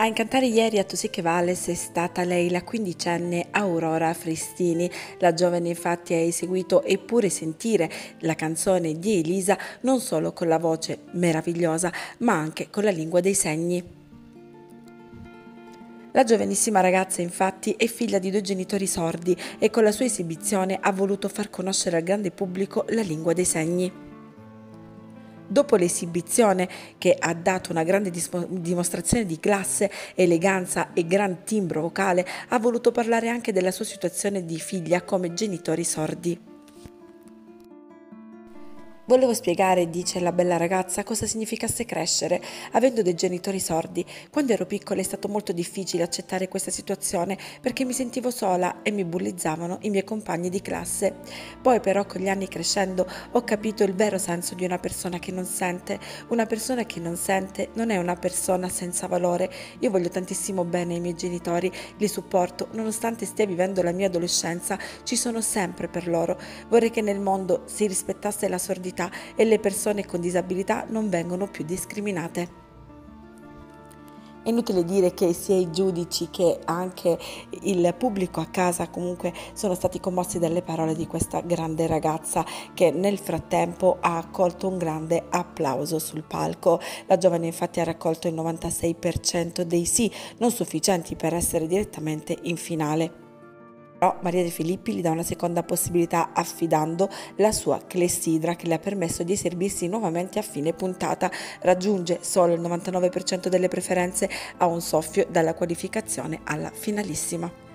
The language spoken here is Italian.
A incantare ieri a Tosiche Valles è stata lei la quindicenne Aurora Fristini. La giovane infatti ha eseguito Eppure sentire la canzone di Elisa non solo con la voce meravigliosa ma anche con la lingua dei segni. La giovanissima ragazza infatti è figlia di due genitori sordi e con la sua esibizione ha voluto far conoscere al grande pubblico la lingua dei segni. Dopo l'esibizione, che ha dato una grande dimostrazione di classe, eleganza e gran timbro vocale, ha voluto parlare anche della sua situazione di figlia come genitori sordi. Volevo spiegare, dice la bella ragazza, cosa significasse crescere, avendo dei genitori sordi. Quando ero piccola è stato molto difficile accettare questa situazione perché mi sentivo sola e mi bullizzavano i miei compagni di classe. Poi però con gli anni crescendo ho capito il vero senso di una persona che non sente. Una persona che non sente non è una persona senza valore. Io voglio tantissimo bene ai miei genitori, li supporto, nonostante stia vivendo la mia adolescenza, ci sono sempre per loro. Vorrei che nel mondo si rispettasse la sordità disabilità e le persone con disabilità non vengono più discriminate. È inutile dire che sia i giudici che anche il pubblico a casa comunque sono stati commossi dalle parole di questa grande ragazza che nel frattempo ha accolto un grande applauso sul palco. La giovane infatti ha raccolto il 96% dei sì, non sufficienti per essere direttamente in finale. Però Maria De Filippi gli dà una seconda possibilità affidando la sua clessidra che le ha permesso di esibirsi nuovamente a fine puntata. Raggiunge solo il 99% delle preferenze a un soffio dalla qualificazione alla finalissima.